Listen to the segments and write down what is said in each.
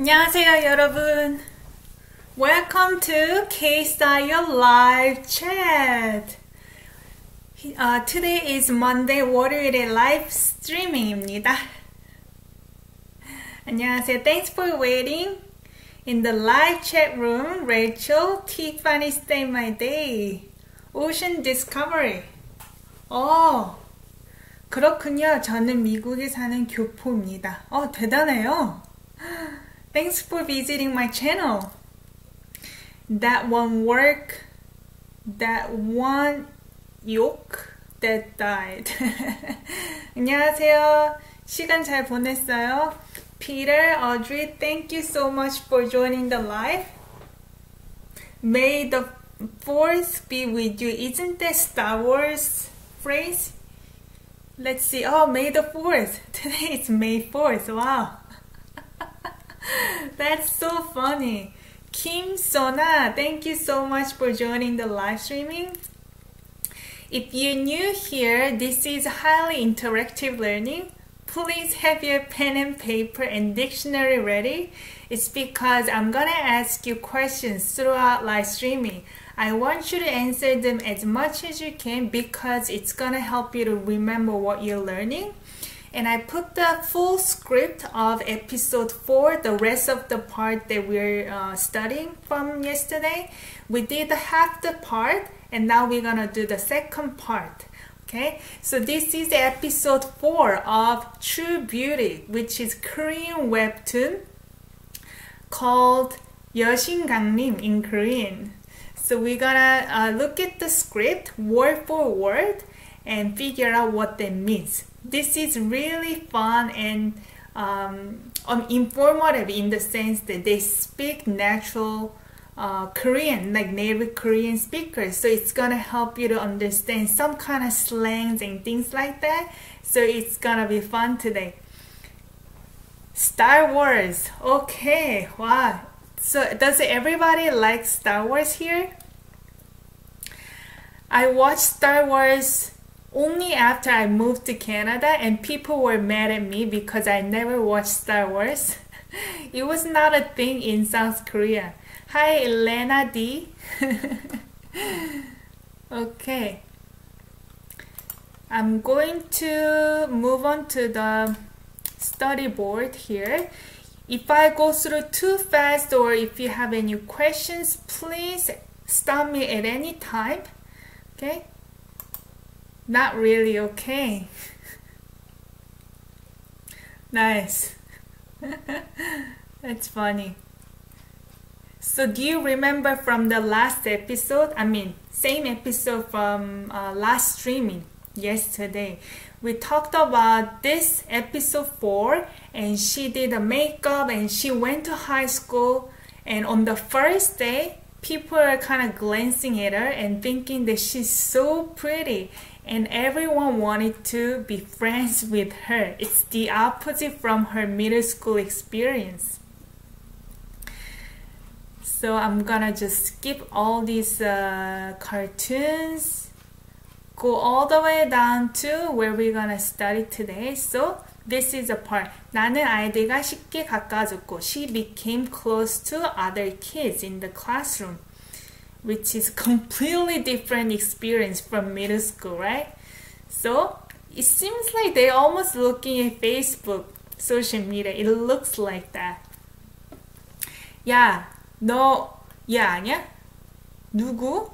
안녕하세요, 여러분. Welcome to K-Style Live Chat. Uh, today is Monday, 월요일의 live streaming입니다. 안녕하세요. Thanks for waiting. In the live chat room, Rachel, Tiffany stay my day. Ocean Discovery. 어, 그렇군요. 저는 미국에 사는 교포입니다. 어, 대단해요. Thanks for visiting my channel. That one work, that one yolk that died. 안녕하세요. 시간 잘 보냈어요? Peter, Audrey, thank you so much for joining the live. May the force be with you. Isn't that Star Wars phrase? Let's see. Oh, May the 4th. Today is May 4th. Wow. That's so funny. Kim Sona, thank you so much for joining the live streaming. If you're new here, this is highly interactive learning. Please have your pen and paper and dictionary ready. It's because I'm gonna ask you questions throughout live streaming. I want you to answer them as much as you can because it's gonna help you to remember what you're learning and I put the full script of episode 4, the rest of the part that we're uh, studying from yesterday. We did half the part, and now we're gonna do the second part. Okay, so this is episode 4 of True Beauty, which is Korean webtoon called Yoshin Gangnim in Korean. So we're gonna uh, look at the script word for word and figure out what that means this is really fun and um, um, informative in the sense that they speak natural uh, Korean, like native Korean speakers. So it's gonna help you to understand some kind of slangs and things like that. So it's gonna be fun today. Star Wars. Okay, wow. So does everybody like Star Wars here? I watched Star Wars only after I moved to Canada and people were mad at me because I never watched Star Wars. it was not a thing in South Korea. Hi, Elena D. okay. I'm going to move on to the study board here. If I go through too fast or if you have any questions, please stop me at any time. Okay? Not really okay. nice. That's funny. So do you remember from the last episode? I mean, same episode from uh, last streaming yesterday. We talked about this episode 4 and she did a makeup and she went to high school and on the first day people are kind of glancing at her and thinking that she's so pretty and everyone wanted to be friends with her. It's the opposite from her middle school experience. So I'm gonna just skip all these uh, cartoons, go all the way down to where we're gonna study today. So this is a part. 나는 아이들과 쉽게 가까워졌고 she became close to other kids in the classroom which is completely different experience from middle school, right? So it seems like they're almost looking at Facebook social media. It looks like that. 야, 너, 야 아니야? 누구?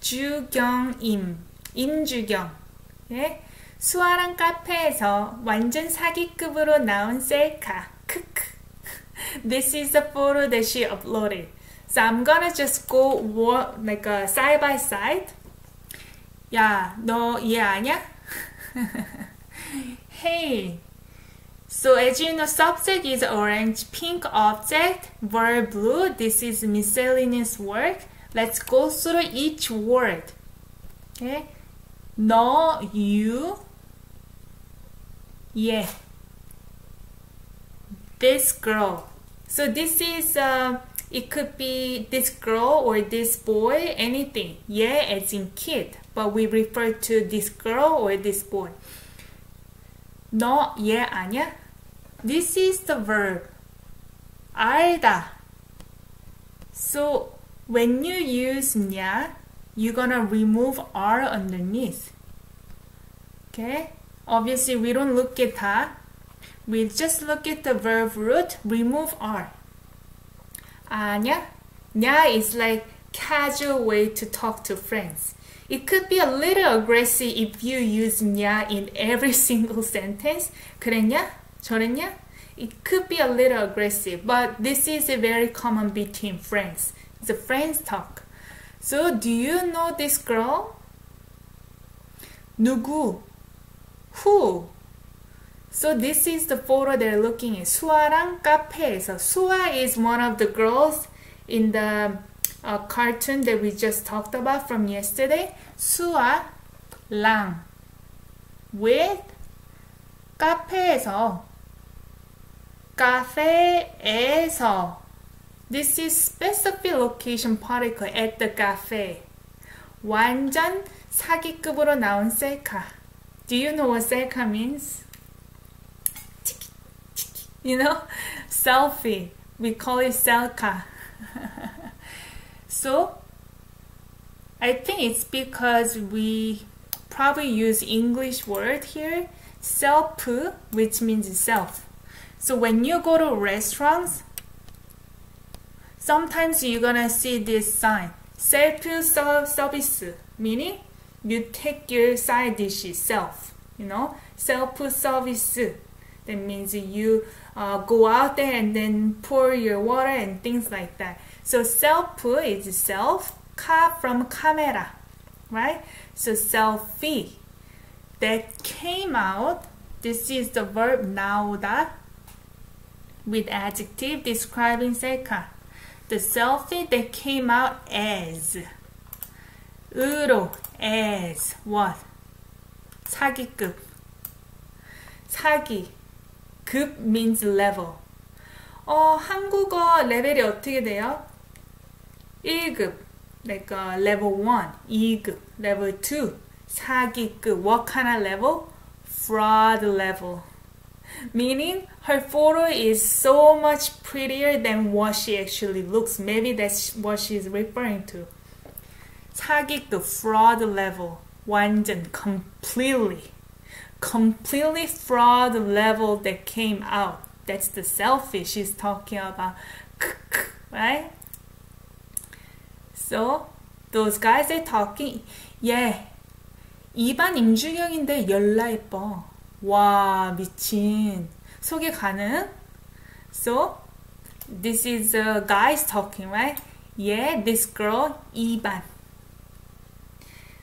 주경임, 임주경. 예? 수아랑 카페에서 완전 사기급으로 나온 셀카. 크크. this is the photo that she uploaded. So I'm gonna just go walk like a side by side. 야, 너 이해 아냐? hey. So as you know, subject is orange, pink object, verb blue. This is miscellaneous work. Let's go through each word. Okay. No, you. Yeah this girl. So this is, uh, it could be this girl or this boy, anything. Yeah, as in kid, but we refer to this girl or this boy. 너 얘 아냐? This is the verb. 알다. So when you use 냐, you're gonna remove R underneath. Okay? Obviously, we don't look at that. We just look at the verb root, remove R. 아냐? 냐 is like casual way to talk to friends. It could be a little aggressive if you use 냐 in every single sentence. 그랬냐? 저랬냐? It could be a little aggressive, but this is very common between friends. It's a friends talk. So, do you know this girl? 누구? Who? So this is the photo they're looking at. 수아랑 카페에서. 수아 is one of the girls in the uh, cartoon that we just talked about from yesterday. 수아랑 with 카페에서 카페에서 This is specific location particle at the cafe. 완전 사기급으로 나온 셀카. Do you know what 셀카 means? You know? Selfie. We call it selka. so, I think it's because we probably use English word here. Self, which means self. So when you go to restaurants, sometimes you're gonna see this sign self service meaning you take your side dishes self you know self service that means you uh, go out there and then pour your water and things like that so self is self ka from camera right so selfie that came out this is the verb 나오다 with adjective describing 셀카 the selfie that came out as 으로 as what 사기급 사기 급 means level 어 한국어 레벨이 어떻게 돼요? 1급 like uh, level 1 2급 level 2 사기급 what kind of level? fraud level meaning her photo is so much prettier than what she actually looks. Maybe that's what she's referring to. 사기급 fraud level 완전 completely completely fraud level that came out. That's the selfie she's talking about. Right? So those guys are talking. Yeah. 이반 임주경인데 열나 예뻐. 와 미친 소개 가능? So this is a guys talking right? Yeah this girl 2반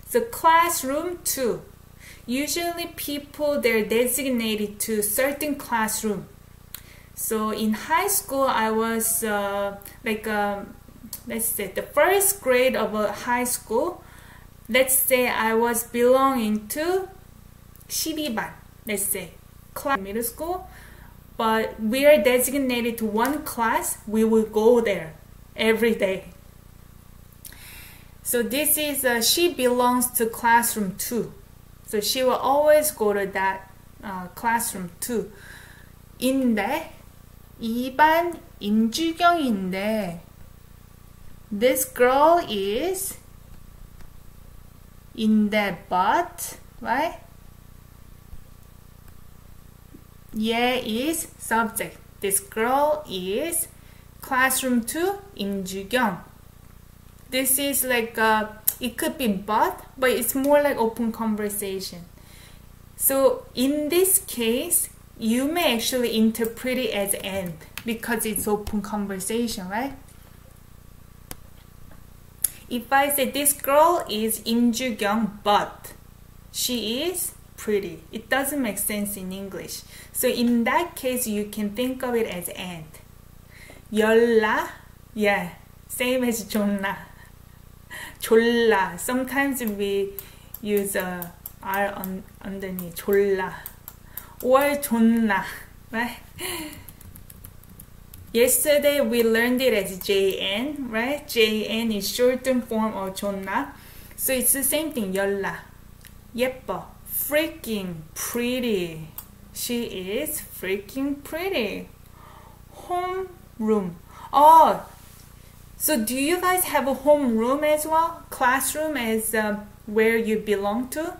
So classroom 2 Usually people they're designated to certain classroom. So in high school I was uh, like um, let's say the first grade of a high school let's say I was belonging to 12반 let's say class middle school. But we are designated to one class we will go there every day. So this is uh, she belongs to classroom 2 so she will always go to that uh, classroom 2 인데 2반 임주경인데 this girl is in that but right Yeah is subject. This girl is classroom 2 임주경. This is like uh, it could be but, but it's more like open conversation. So in this case, you may actually interpret it as and because it's open conversation, right? If I say this girl is Im but she is pretty. It doesn't make sense in English. So in that case, you can think of it as and. 열라, yeah, same as 존나. 졸라. Sometimes we use a R on, underneath. 졸라. Or 존나, right? Yesterday we learned it as JN, right? JN is shortened form of 존나. So it's the same thing. 열라. 예뻐 freaking pretty. She is freaking pretty. Home room. Oh, so do you guys have a home room as well? Classroom is uh, where you belong to?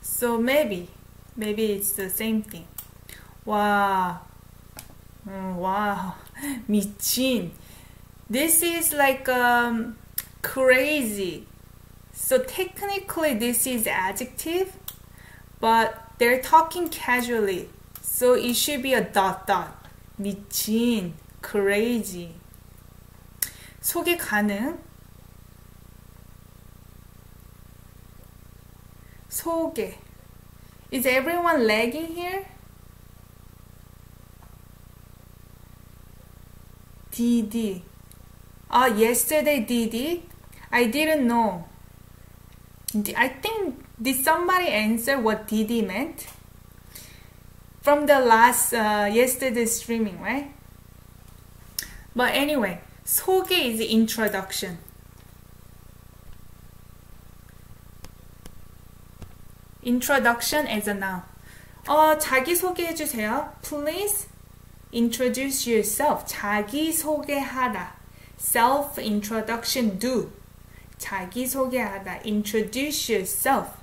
So maybe, maybe it's the same thing. Wow. Mm, wow. Michin. This is like um, crazy. So technically this is adjective, but they're talking casually. So it should be a dot dot. 미친 crazy. 소개 가능? 소개. Is everyone lagging here? DD. Ah, yesterday DD? I didn't know. I think, did somebody answer what DD meant? From the last, uh, yesterday's streaming, right? But anyway, 소개 is introduction. introduction as a noun. 어, 자기 소개해 주세요. Please introduce yourself. 자기 소개하다. self introduction do. 자기 소개하다. introduce yourself.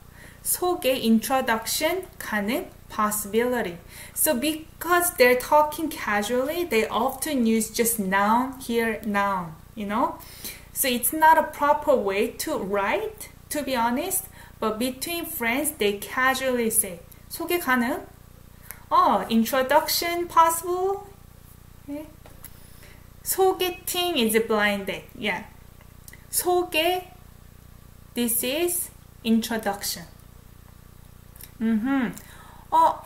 소개 introduction 가능 possibility. So because they're talking casually, they often use just noun here noun, you know? So it's not a proper way to write, to be honest. But between friends, they casually say 소개 가능? Oh, introduction possible? Okay. 소개팅 is blind date. Yeah. 소개, this is introduction. Mm-hmm. Oh,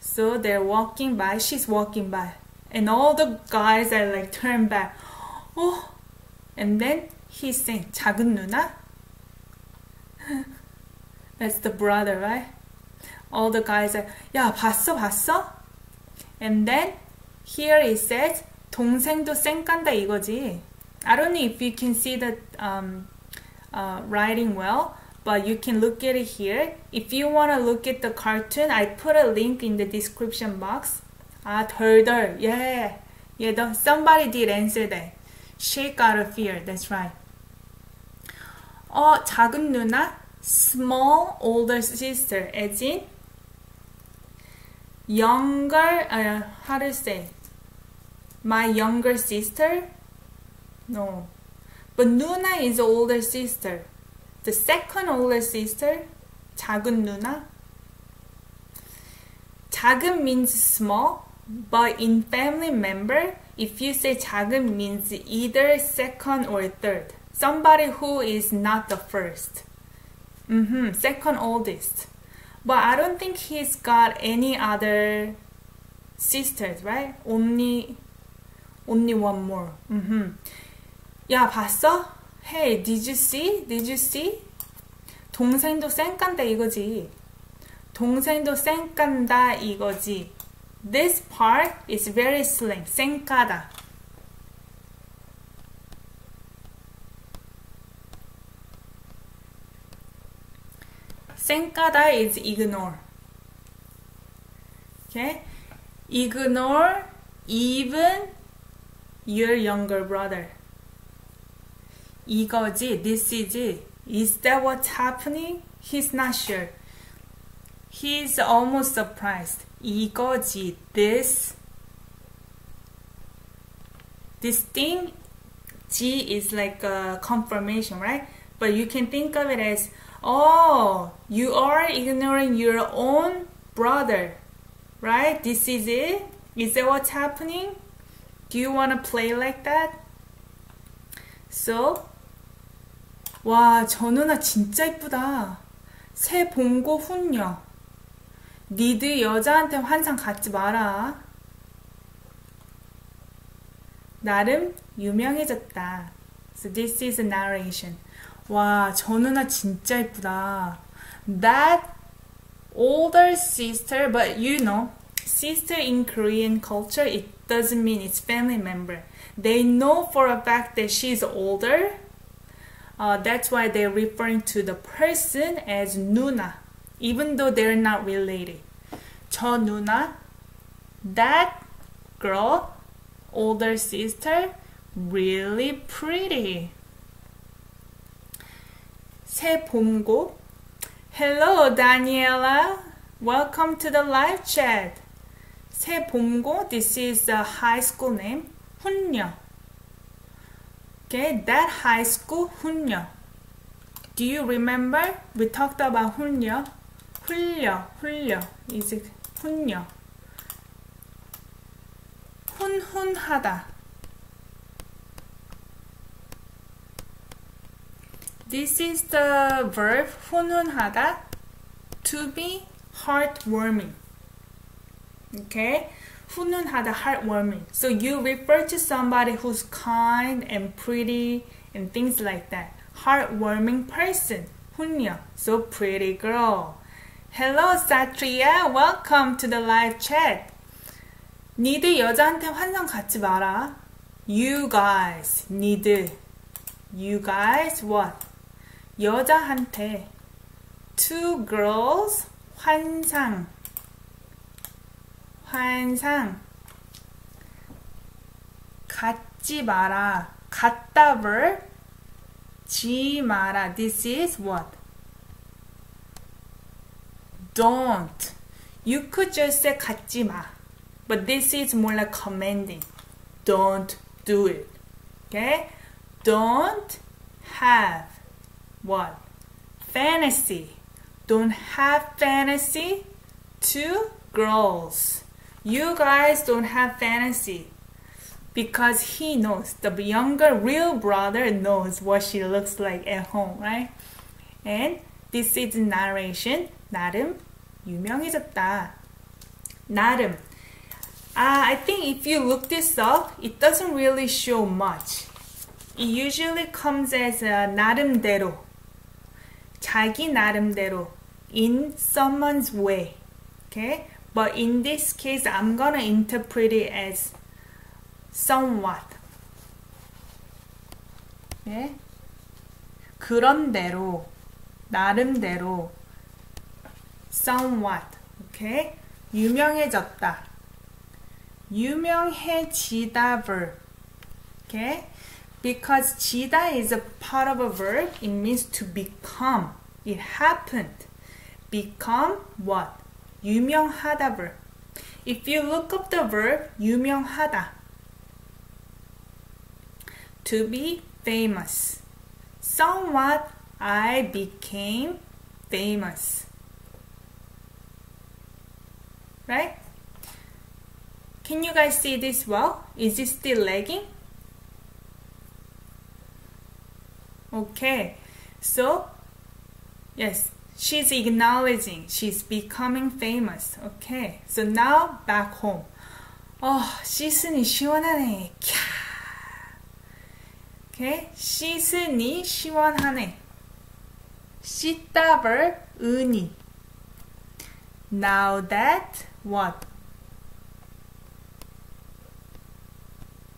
so they're walking by, she's walking by. And all the guys are like turn back. Oh, and then he's saying 작은 누나? That's the brother, right? All the guys are, 야, 봤어, 봤어? And then here it says, 동생도 쌩깐다 이거지. I don't know if you can see the um, uh, writing well, but you can look at it here. If you want to look at the cartoon, I put a link in the description box. 아, 덜덜. Yeah. Yeah, the, somebody did answer that. Shake out of fear. That's right. 어, 작은 누나? small older sister as in younger uh, how to say my younger sister no but Nuna is older sister the second older sister 작은 누나 작은 means small but in family member if you say 작은 means either second or third somebody who is not the first Mm-hmm. Second oldest. But I don't think he's got any other sisters, right? Only only one more. Mm-hmm. 야, 봤어? Hey, did you see? Did you see? 동생도 쌩깐다 이거지. 동생도 쌩깐다 이거지. This part is very slang. 쌩까다. 쌩까다 is ignore. Okay? Ignore even your younger brother. 이거지, this is it. Is that what's happening? He's not sure. He's almost surprised. 이거지, this. This thing, G is like a confirmation, right? But you can think of it as Oh, you are ignoring your own brother, right? This is it? Is that what's happening? Do you want to play like that? So, 와, 저 누나 진짜 이쁘다. 새 봉고 훈녀. 니들 여자한테 환상 갖지 마라. 나름 유명해졌다. So this is a narration. 와, 저 누나 진짜 이쁘다. That older sister, but you know, sister in Korean culture, it doesn't mean it's family member. They know for a fact that she's older. Uh, that's why they're referring to the person as 누나. even though they're not related. 저 누나, that girl, older sister, really pretty. 새 봄곡. Hello, Daniela. Welcome to the live chat. 새 봄곡. This is the high school name. 훈녀. Okay, that high school 훈녀. Do you remember we talked about 훈녀? 훈녀, 훈녀 is 훈녀. 훈훈하다. This is the verb 훈훈하다 to be heartwarming. Okay? 훈훈하다 heartwarming. So you refer to somebody who's kind and pretty and things like that. Heartwarming person. 훈녀. So pretty girl. Hello Satria. Welcome to the live chat. 니들 여자한테 환상 갖지 마라. You guys. 니들. You guys what? 여자한테 two girls 환상 환상 갖지 마라 갖다 verb 지 마라 this is what don't you could just say 갖지 마 but this is more like commanding don't do it okay don't have what? Fantasy. Don't have fantasy. Two girls. You guys don't have fantasy. Because he knows, the younger real brother knows what she looks like at home, right? And this is narration. 나름 유명해졌다. 나름. Uh, I think if you look this up, it doesn't really show much. It usually comes as a 나름대로. 자기 나름대로 in someone's way. Okay? But in this case, I'm gonna interpret it as somewhat. 예? 그런대로, 나름대로, somewhat. Okay? 유명해졌다. 유명해지다 verb. Okay? Because 지다 is a part of a verb, it means to become. It happened. Become what? 유명하다 verb. If you look up the verb 유명하다, to be famous. Somewhat I became famous. Right? Can you guys see this well? Is it still lagging? Okay, so yes, she's acknowledging she's becoming famous. Okay, so now back home. 어, 씻으니 시원하네. 캬. Okay, 씻으니 시원하네. 씻다 verb 으니. Now that what?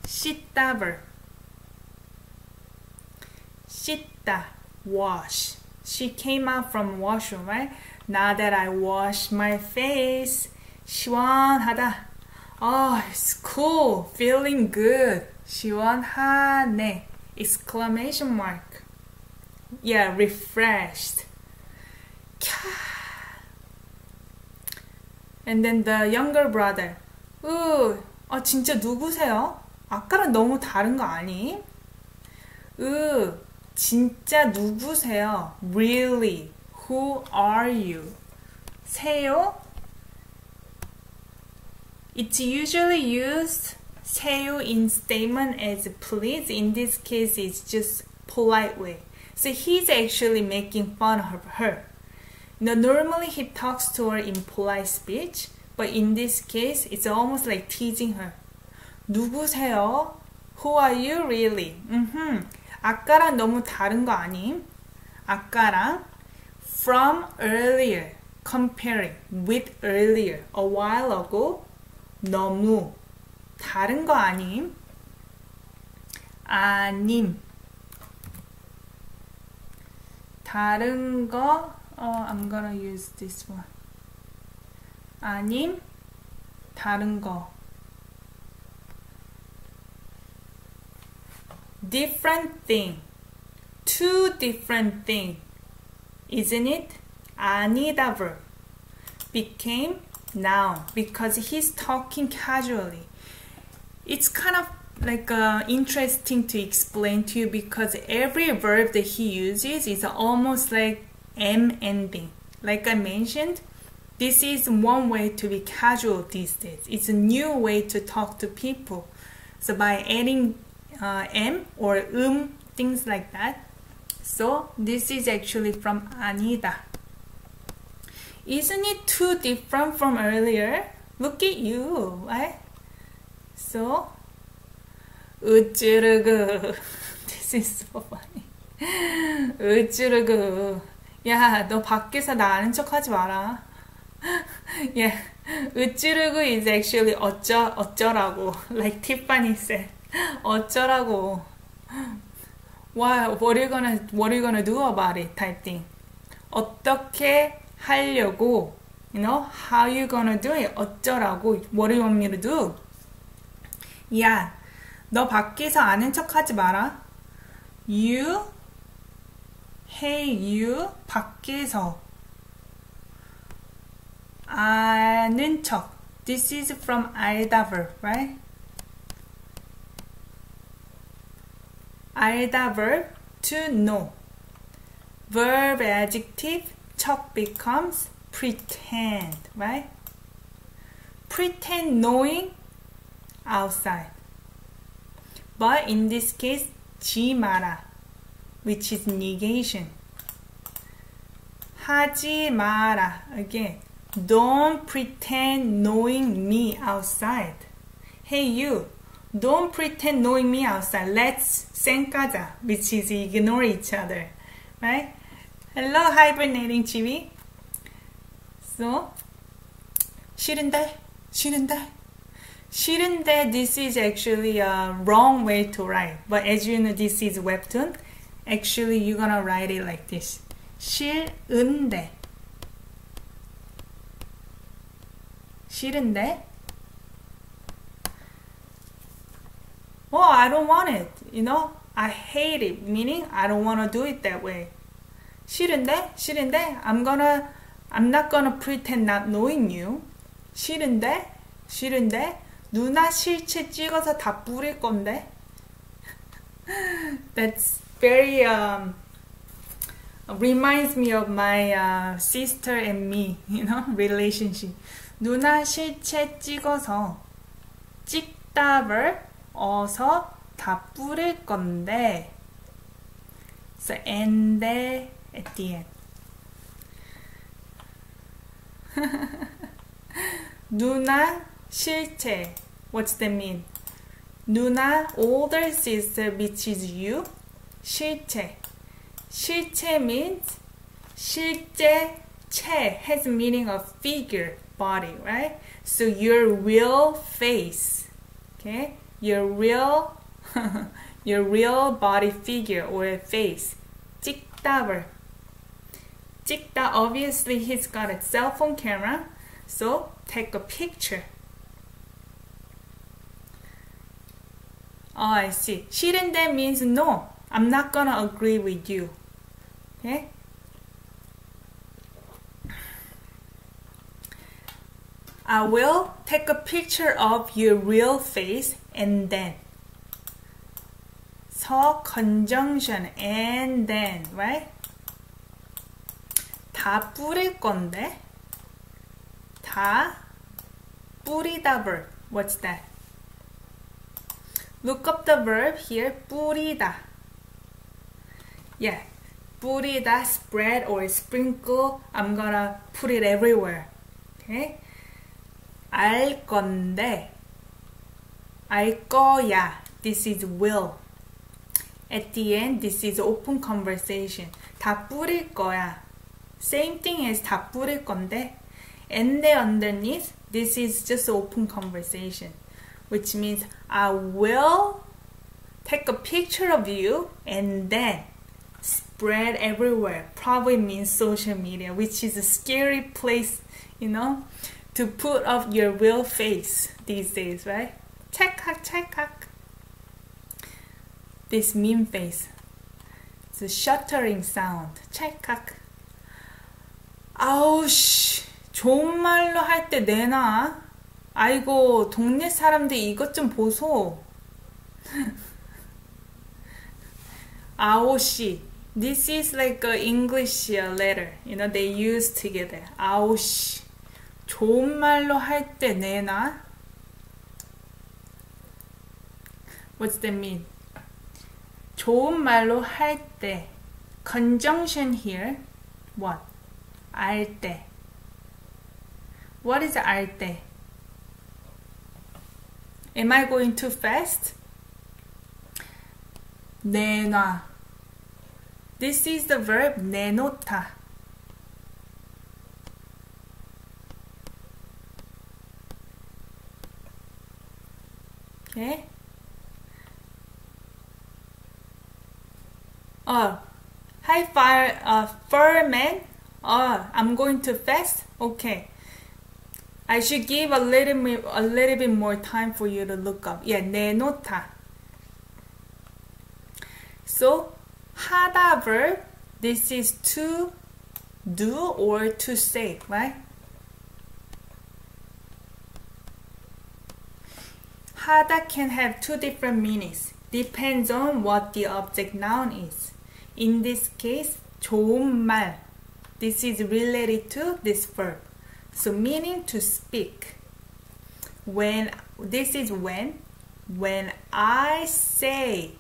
씻다 verb. 씻다, wash. She came out from washroom, right? Now that I wash my face, 시원하다. Oh, it's cool, feeling good. 시원하네. Exclamation mark. Yeah, refreshed. And then the younger brother. 으, 아 진짜 누구세요? 아까랑 너무 다른 거 아니? 으, 진짜 누구세요? Really? Who are you? 세요? It's usually used 세요 in statement as please. In this case, it's just polite way. So he's actually making fun of her. Now, normally he talks to her in polite speech, but in this case, it's almost like teasing her. 누구세요? Who are you really? Mm-hmm. 아까랑 너무 다른 거 아님? 아까랑 from earlier, comparing with earlier, a while ago, 너무 다른 거 아님? 아님. 다른 거 Oh, I'm gonna use this one. 아님 다른 거. different thing. Two different thing. Isn't it? 아니다 verb became noun because he's talking casually. It's kind of like uh, interesting to explain to you because every verb that he uses is almost like M ending. Like I mentioned, this is one way to be casual these days. It's a new way to talk to people. So by adding uh, M or um, things like that. So this is actually from 아니다. Isn't it too different from earlier? Look at you, right? So, 으찌르그. This is so funny. 으찌르그. 야, 너 밖에서 나 아는 척 하지 마라. yeah, 으찌르그 is actually 어쩌, 어쩌라고. Like Tiffany said. 어쩌라고. What, what are you gonna, what are you gonna do about it? type thing. 어떻게 하려고? You know, how you gonna do it? 어쩌라고? What do you want me to do? 야, 너 밖에서 아는 척 하지 마라. You, hey you, 밖에서 아는 척. This is from 알다 verb, right? 알다 verb to know. Verb adjective 척 becomes pretend, right? Pretend knowing outside. But in this case, 지 마라, which is negation. 하지 마라, again. Don't pretend knowing me outside. Hey you, don't pretend knowing me outside. Let's 쌩까자, which is ignore each other. Right? Hello, hibernating chibi. So, 싫은데, 싫은데, 싫은데. This is actually a wrong way to write. But as you know, this is webtoon. Actually, you're gonna write it like this. 싫은데. 싫은데. Oh, I don't want it. You know, I hate it. Meaning, I don't want to do it that way. 싫은데? 싫은데? I'm gonna, I'm not gonna pretend not knowing you. 싫은데? 싫은데? 누나 실체 찍어서 다 뿌릴 건데? That's very, um, reminds me of my uh, sister and me, you know, relationship. 누나 실체 찍어서 찍다 verb 어서 다 뿌릴 건데 so and there at the end 누나 실체 what's that mean? 누나 older sister which is you 실체 실체 means 실제 체 has meaning of figure body right so your real face okay your real your real body figure or face 찍다 찍다 obviously he's got a cell phone camera so take a picture oh I see 싫은데 means no I'm not gonna agree with you okay I will take a picture of your real face and then. So conjunction and then, right? 다 뿌릴 건데. 다 뿌리다 verb. What's that? Look up the verb here. 뿌리다. Yeah. 뿌리다, spread or sprinkle. I'm gonna put it everywhere. Okay? 알 건데 알 거야. This is will. At the end, this is open conversation. 다 뿌릴 거야. Same thing as 다 뿌릴 건데. And then underneath, this is just open conversation. Which means I will take a picture of you and then spread everywhere probably means social media, which is a scary place, you know, to put up your real face these days, right? 찰칵 찰칵. This meme face. A shuttering sound. 찰칵. 아우씨, 좋은 말로 할 때 내놔. 아이고, 동네 사람들 이것 좀 보소. 아오씨. This is like a English letter. You know, they use together. 아오씨. 좋은 말로 할 때 내놔. What's that mean? 좋은 말로 할 때. Conjunction here. What? 알 때. What is 알 때? Am I going too fast? 내놔. This is the verb 내놓다. Okay? Oh, hi fire, uh, fireman. Oh, I'm going too fast. Okay. I should give a little bit, a little bit more time for you to look up. Yeah, 내놓다. So 하다 verb. This is to do or to say, right? 하다 can have two different meanings. Depends on what the object noun is. In this case, 좋은 말. This is related to this verb. So meaning to speak. When this is when when I say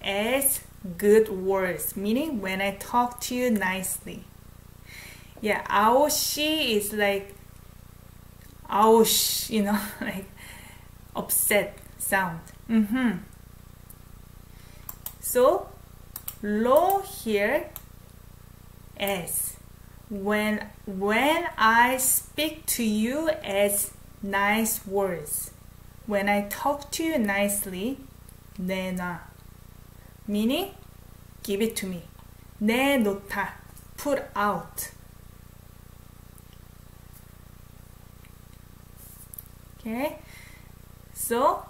as good words, meaning when I talk to you nicely. Yeah, 아오씨 is like ouch, you know, like upset sound. Mm-hmm. So lo here as when when I speak to you as nice words, when I talk to you nicely, 내놔. Meaning, give it to me. 내놓다. Put out. Okay. So,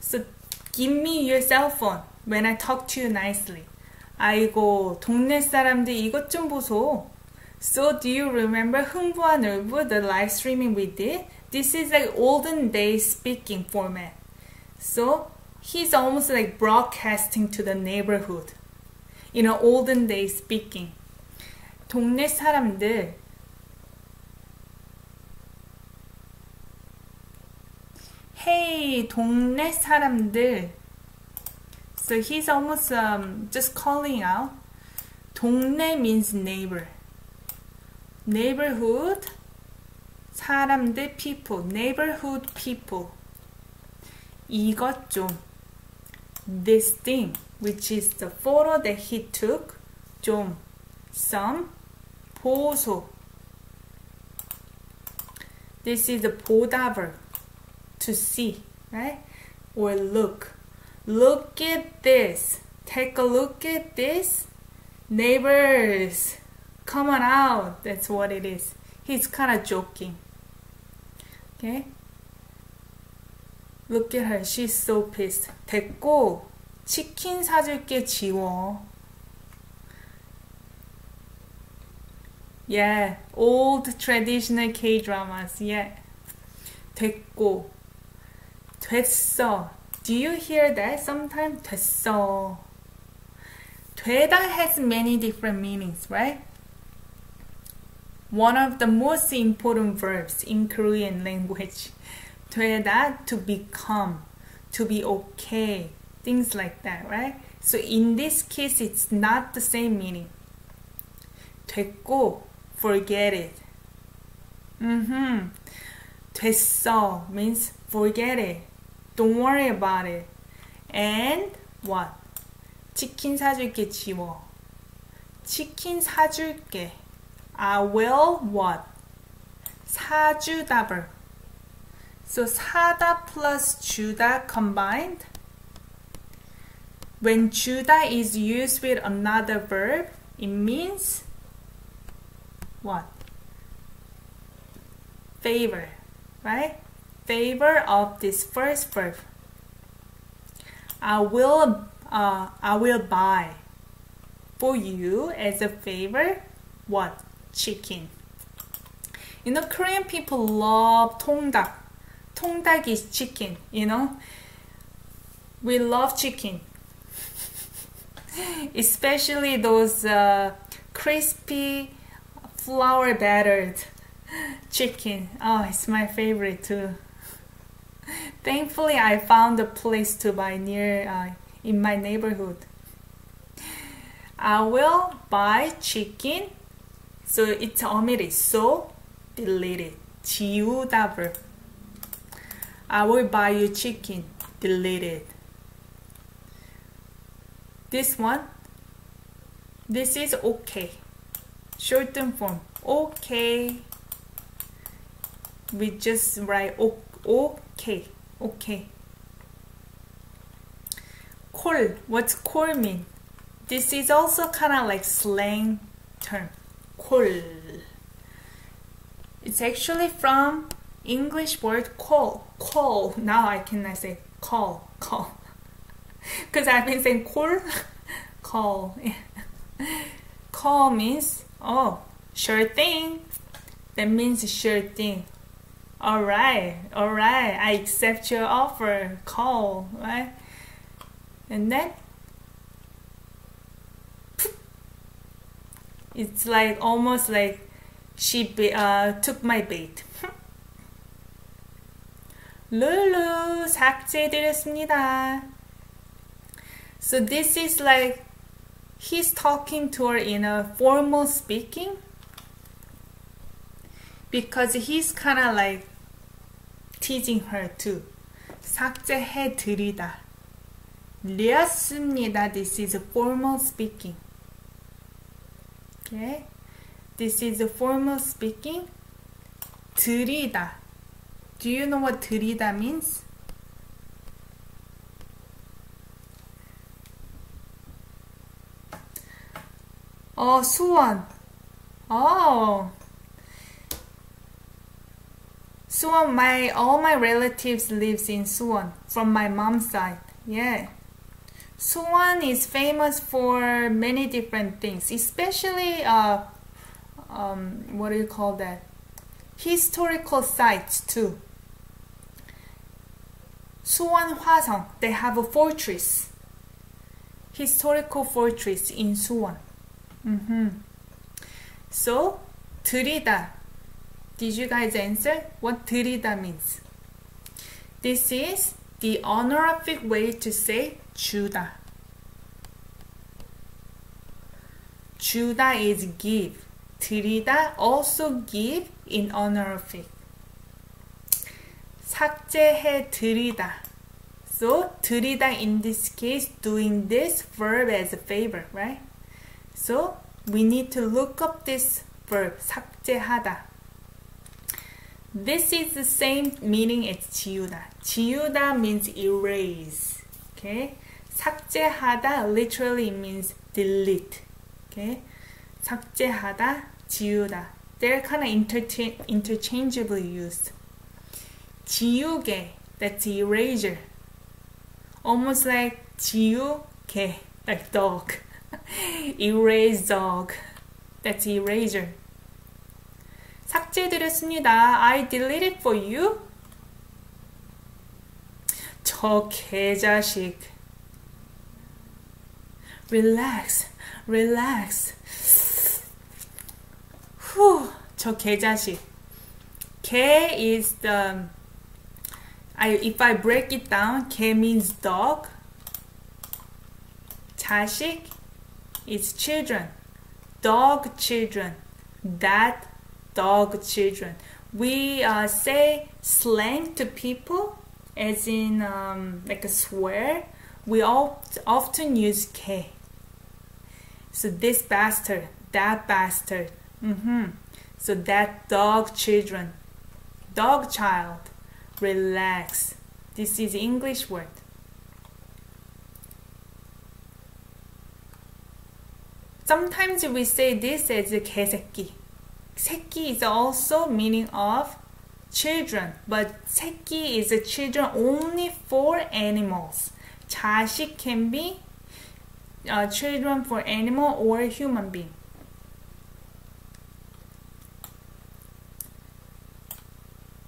so give me your cell phone when I talk to you nicely. 아이고, 동네 사람들 이것 좀 보소. So do you remember 흥부와 놀부, the live streaming we did? This is like olden days speaking format. So he's almost like broadcasting to the neighborhood. You know, olden days speaking. 동네 사람들 Hey, 동네 사람들. So he's almost um, just calling out. 동네 means neighbor. neighborhood 사람들 people neighborhood people 이것 좀 this thing which is the photo that he took 좀 some 보소 this is the 보다 verb to see right or look look at this take a look at this neighbors Come on out. That's what it is. He's kind of joking. Okay? Look at her. She's so pissed. 됐고, 치킨 사줄게 지워. Yeah, old traditional K-dramas. Yeah. 됐고. 됐어. Do you hear that sometimes? 됐어. 되다 has many different meanings, right? one of the most important verbs in Korean language. 되다, to become, to be okay, things like that, right? So in this case, it's not the same meaning. 됐고, forget it. Mm-hmm. 됐어 means forget it. Don't worry about it. And what? 치킨 사줄게 지워. 치킨 사줄게. I will what? 사주다 verb. So 사다 plus 주다 combined. when 주다 is used with another verb, it means what? Favor, right? Favor of this first verb. I will, uh, I will buy for you as a favor what? Chicken. You know, Korean people love 통닭. 통닭 is chicken, you know. We love chicken. Especially those uh, crispy, flour battered chicken. Oh, it's my favorite too. Thankfully, I found a place to buy near uh, in my neighborhood. I will buy chicken. So it's omitted. So deleted. 지우다 verb. I will buy you chicken. Deleted. This one. This is okay. Shorten form. Okay. We just write okay. okay, okay. Call, what's call mean? This is also kind of like slang term, call. It's actually from English word call, call. Now I cannot say call, call. Because I've been saying call, call. call means, oh, sure thing. That means sure thing. Alright, alright, I accept your offer. Call, right? And then it's like almost like she uh, took my bait. 룰루 삭제드렸습니다. So this is like he's talking to her in a formal speaking because he's kind of like teasing her too. 삭제해 드리다. 렸습니다. This is formal speaking. Okay. This is formal speaking. 드리다. Do you know what 드리다 means? Oh, 수원. Oh. Suwon, my all my relatives lives in Suwon from my mom's side. Yeah. Suwon is famous for many different things, especially uh, um, what do you call that? Historical sites too. Suwon Hwasong, they have a fortress, historical fortress in Suwon. Mm-hmm. So, 들이다. Did you guys answer what 들이다 means? This is the honorific way to say 주다. 주다 is give. 드리다 also give in honorific. 삭제해 드리다. So 드리다 in this case doing this verb as a favor, right? So we need to look up this verb 삭제하다. This is the same meaning as 지우다. 지우다 means erase. Okay? 삭제하다 literally means delete. Okay? 삭제하다, 지우다. They're kind of intercha interchangeably used. 지우개, that's erasure. Almost like 지우개, like dog. Erase dog. That's erasure. 삭제드렸습니다. I deleted for you. 저 개자식. Relax, relax. 후, 저 개자식. 개 is the I, if I break it down, 개 means dog. 자식 is children. Dog children. That dog children. We uh, say slang to people as in um, like a swear. We all often use K. So this bastard, that bastard. Mm-hmm. So that dog children, dog child, relax. This is English word. sometimes we say this as 개새끼. 새끼 is also meaning of children, but 새끼 is a children only for animals. 자식 can be uh, children for animal or human being.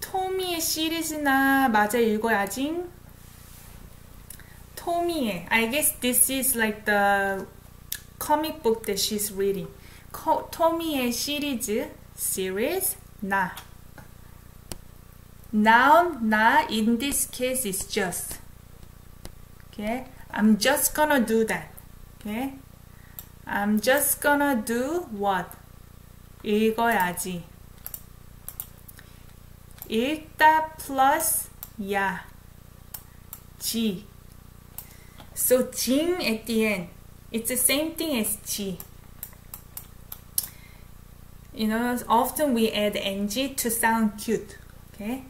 토미의 시리즈나 맞아 읽어야지. 토미의. I guess this is like the comic book that she's reading. 토미의 시리즈 series 나. Noun 나 in this case is just. Okay, I'm just gonna do that. Okay, I'm just gonna do what? 읽어야지. 읽다 plus 야. G. So 징 at the end. It's the same thing as G. You know, often we add ng to sound cute. Okay?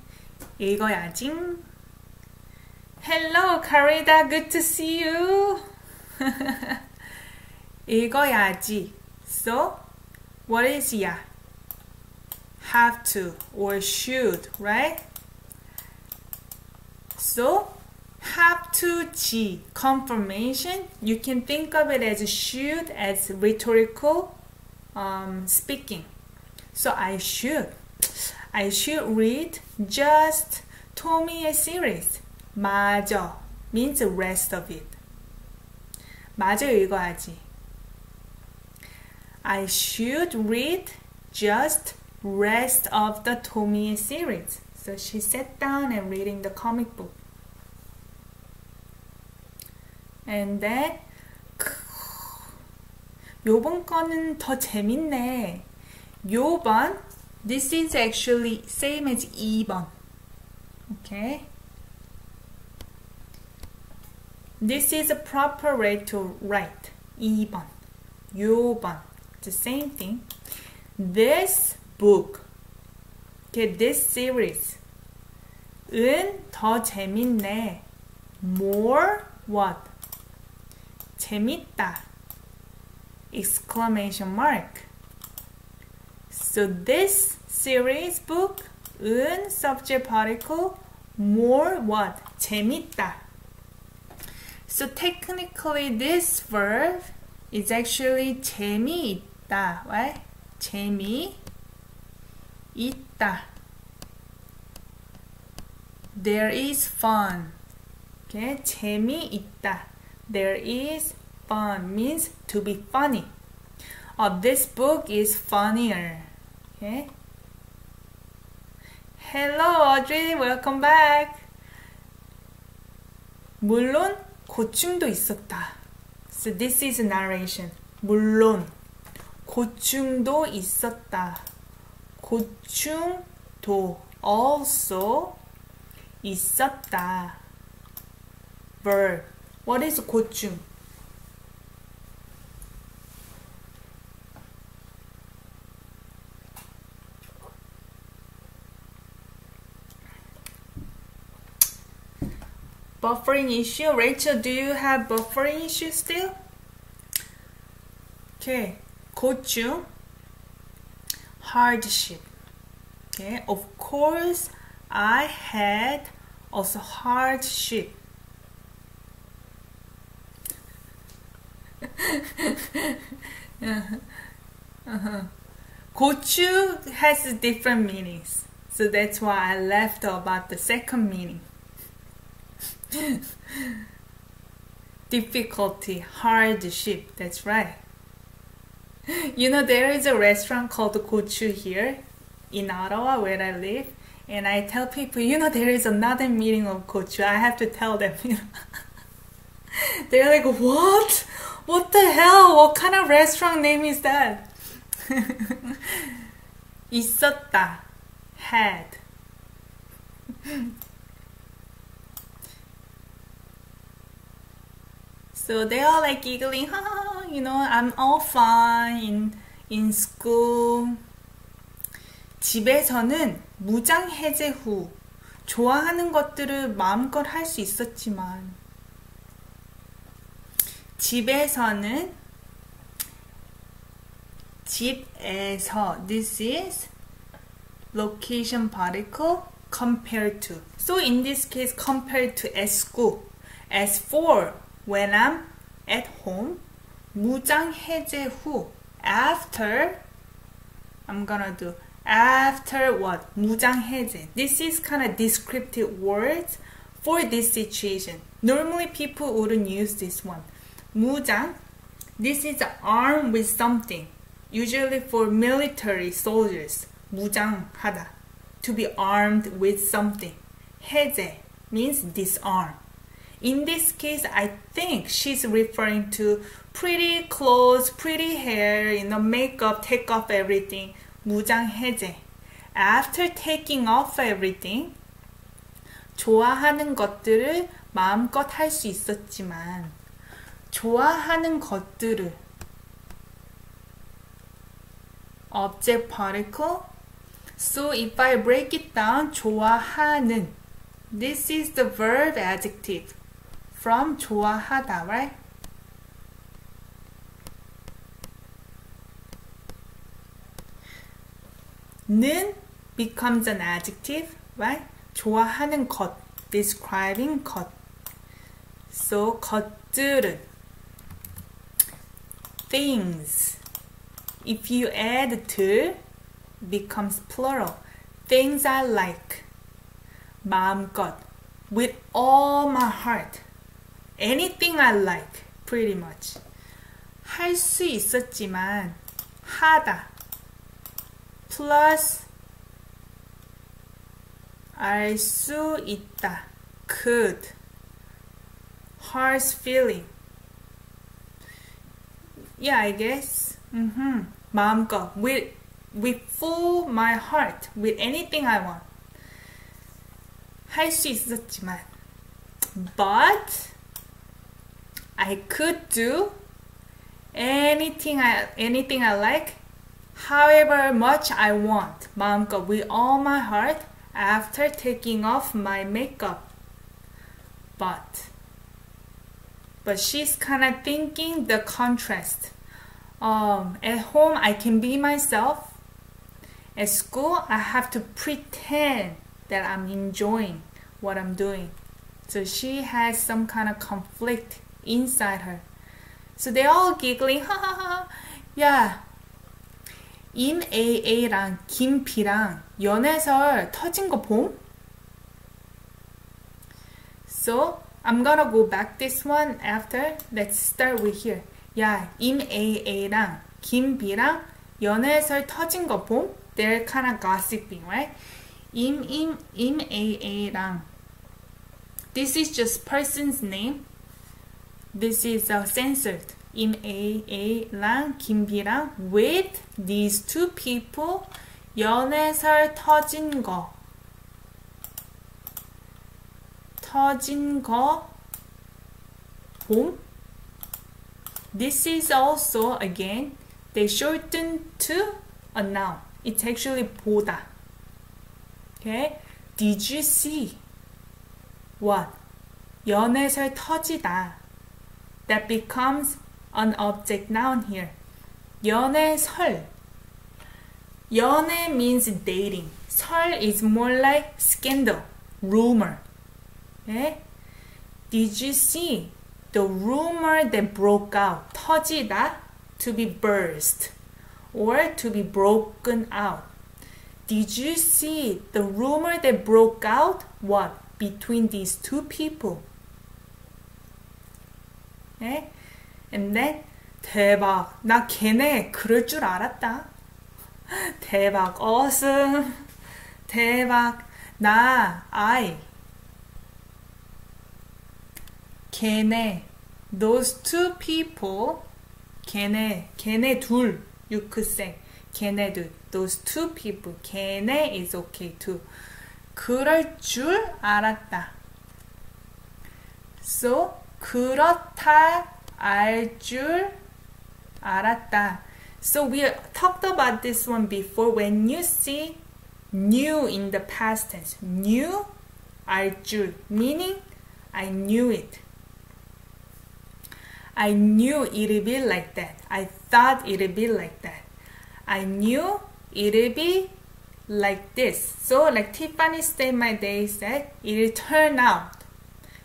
읽어야지. Hello, Carida. Good to see you. 읽어야지. So, what is ya? Have to or should, right? So, have to G confirmation. You can think of it as should as rhetorical um, speaking. So I should, I should read just Tomie series. 마저 means the rest of it. 마저 읽어야지. I should read just rest of the Tomie series. So she sat down and reading the comic book. And then 요번 거는 더 재밌네. 요번 this is actually same as 2번. Okay? This is a proper way to write. 2번. 요번. The same thing. This book. Okay, this series. 은더 재밌네. More what? 재밌다. Exclamation mark. So this series book 은 subject particle more what? 재밌다. So technically this verb is actually 재미있다, right? 재미있다. There is fun. Okay, 재미있다. There is fun means to be funny. Oh, this book is funnier. Okay. Hello, Audrey. Welcome back. 물론 고충도 있었다. So this is narration. 물론 고충도 있었다. 고충도 also 있었다. Verb. What is 고충? buffering issue. Rachel, do you have buffering issue still? Okay, 고충, hardship. Okay, of course, I had also hardship. uh-huh. Uh-huh. Has different meanings, so that's why I left about the second meaning. Difficulty, hardship, that's right. You know, there is a restaurant called Gochu here in Ottawa where I live. And I tell people, you know, there is another meaning of gochu. I have to tell them, you know. They're like, what? What the hell? What kind of restaurant name is that? 있었다. Had. So they are like giggling, you know, I'm all fine in, in school. 집에서는 무장 해제 후 좋아하는 것들을 마음껏 할 수 있었지만 집에서는 집에서. This is location particle compared to. So in this case, compared to at school. As for when I'm at home, 무장 해제 후. After, I'm gonna do after what? 무장 해제. This is kind of descriptive words for this situation. Normally people wouldn't use this one. 무장. This is arm with something. Usually for military soldiers. 무장하다. To be armed with something. 해제 means disarm. In this case, I think she's referring to pretty clothes, pretty hair, you know, makeup, take off everything. 무장 해제. After taking off everything, 좋아하는 것들을 마음껏 할 수 있었지만, 좋아하는 것들을 object particle. So if I break it down, 좋아하는. This is the verb adjective from 좋아하다, right? 는 becomes an adjective, right? 좋아하는 것, describing 것. So 것들은 things. If you add to, becomes plural. Things I like. 마음껏. With all my heart. Anything I like, pretty much. 할 수 있었지만, 하다. plus 알 수 있다. could harsh feeling yeah I guess mm-hmm. 마음껏 with with full my heart with anything I want 할 수 있었지만 but I could do anything I anything I like however much I want 마음껏 with all my heart after taking off my makeup. But but she's kind of thinking the contrast. Um, at home I can be myself. At school I have to pretend that I'm enjoying what I'm doing. So she has some kind of conflict inside her. So they're all giggling, ha ha ha. Yeah, 임AA랑 김B랑 연애설 터진 거 봄? So I'm gonna go back this one after. Let's start with here. 야, 임AA랑 김B랑 연애설 터진 거 봄? They're kind of gossiping, right? 임, 임, 임AA랑 This is just person's name. This is uh, censored. 임AA랑 김B랑 with these two people 연애설 터진 거 터진 거 봄. This is also again they shorten to a noun. It's actually 보다. Okay? Did you see what? 연애설 터지다. That becomes an object noun here. 연애설. 연애 means dating. 설 is more like scandal, rumor. Okay? Did you see the rumor that broke out? 터지다, to be burst or to be broken out. Did you see the rumor that broke out? What? Between these two people. And then 대박. 나 걔네 그럴 줄 알았다. 대박. awesome. 대박. 나 I 걔네 those two people 걔네 걔네 둘 could say 걔네들 those two people 걔네 is okay too 그럴 줄 알았다 so 그렇다 알줄 알았다. So we talked about this one before. When you see knew in the past tense, knew 알줄 meaning I knew it. I knew it'd be like that. I thought it'd be like that. I knew it'd be like this. So like Tiffany said my day said, it'll turn out.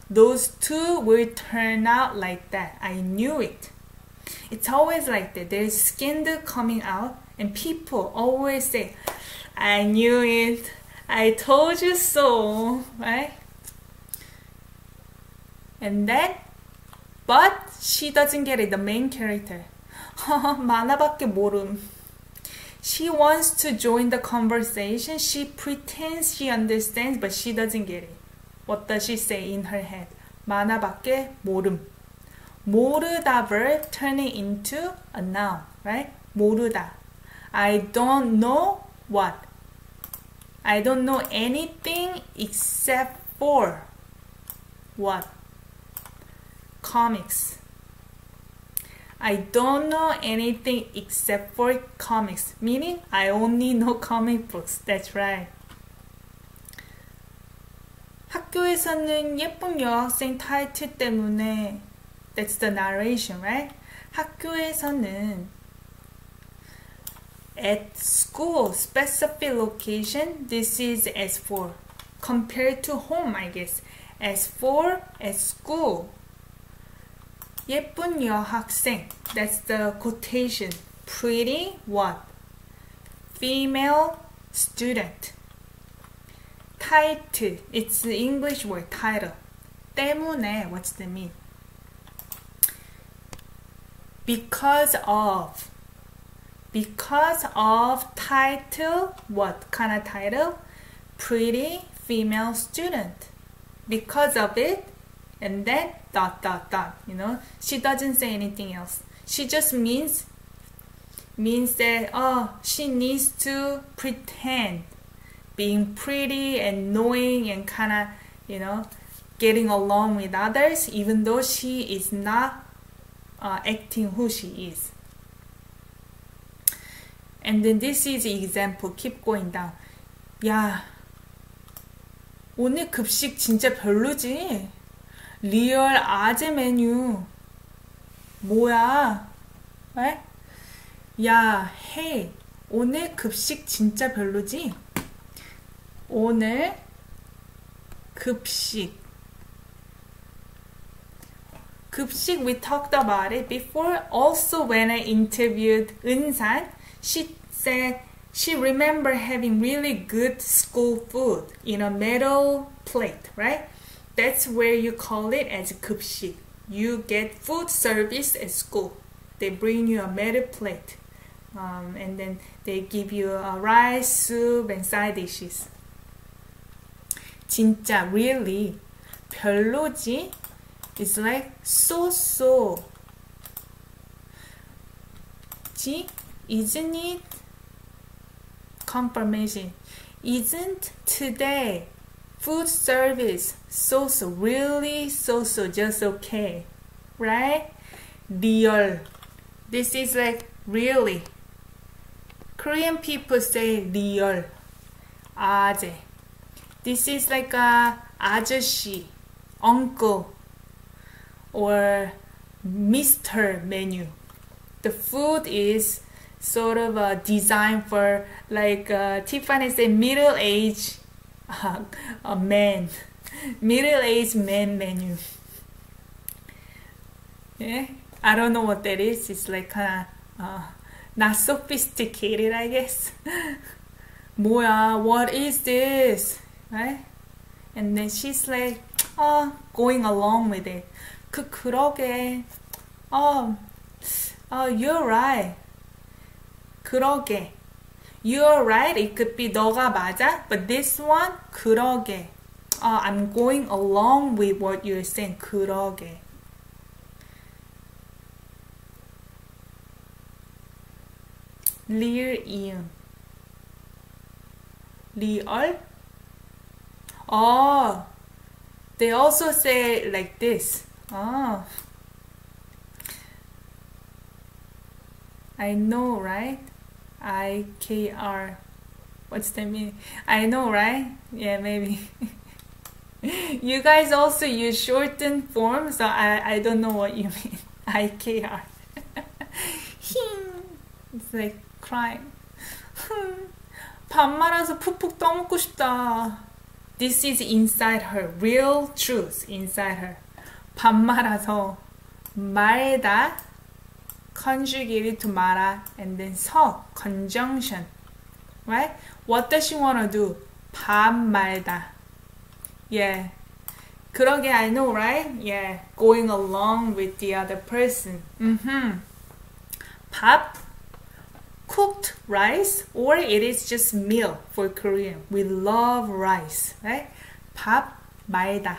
Those two will turn out like that. I knew it. It's always like that. There's scandal coming out and people always say, I knew it. I told you so, right? And then, but she doesn't get it, the main character. 만화밖에 모름. She wants to join the conversation. She pretends she understands, but she doesn't get it. What does she say in her head? 만화밖에 모름. 모르다 verb turning into a noun, right? 모르다. I don't know what. I don't know anything except for what? Comics. I don't know anything except for comics. Meaning, I only know comic books. That's right. 학교에서는 예쁜 여학생 타이틀 때문에 That's the narration, right? 학교에서는 at school, specific location, this is S4. Compared to home, I guess. S4 at school. 예쁜 여학생. That's the quotation. Pretty what? Female student. Title. It's the English word title. 때문에. What's the mean? Because of. Because of title. What kind of title? Pretty female student. Because of it, and then dot dot dot you know she doesn't say anything else she just means means that oh she needs to pretend being pretty and knowing and kind of you know getting along with others even though she is not uh, acting who she is and then this is example keep going down 야 오늘 급식 진짜 별로지 리얼 아재 메뉴 뭐야? 에? 야, 헤이 오늘 급식 진짜 별로지? 오늘 급식 급식 we talked about it before also when I interviewed Eunsan she said she remember having really good school food in a metal plate right that's where you call it as 급식. You get food service at school. They bring you a metal plate. Um, and then they give you a rice, soup, and side dishes. 진짜 really 별로지? It's like so-so. 지? Isn't it? Confirmation. Isn't today food service so so really so so just okay right real this is like really Korean people say real 아재 this is like a 아저씨 uncle or Mr. menu the food is sort of a design for like uh, Tiffany said middle age uh, a man, middle-aged man menu. Yeah, I don't know what that is. It's like kind of uh, not sophisticated, I guess. 뭐야, what is this? Right? And then she's like, oh, going along with it. 그 그러게. Oh, oh, you're right. 그러게. You're right. It could be 너가 맞아. But this one 그러게. Uh, I'm going along with what you're saying. 그러게. 리을 이응. 리얼? Oh, they also say like this. Oh. I know, right? I K R. What's that mean? I know, right? Yeah, maybe. you guys also use shortened form, so I, I don't know what you mean. I K R. it's like crying. 밥 말아서 푹푹 떠먹고 싶다. This is inside her, real truth inside her. 밥 말아서 말다 conjugated to 말아 and then 서 conjunction. Right? What does she want to do? 밥 말다. Yeah. 그러게 I know, right? Yeah. Going along with the other person. Mm-hmm. 밥 cooked rice or it is just meal for Korean. We love rice, right? 밥 말다.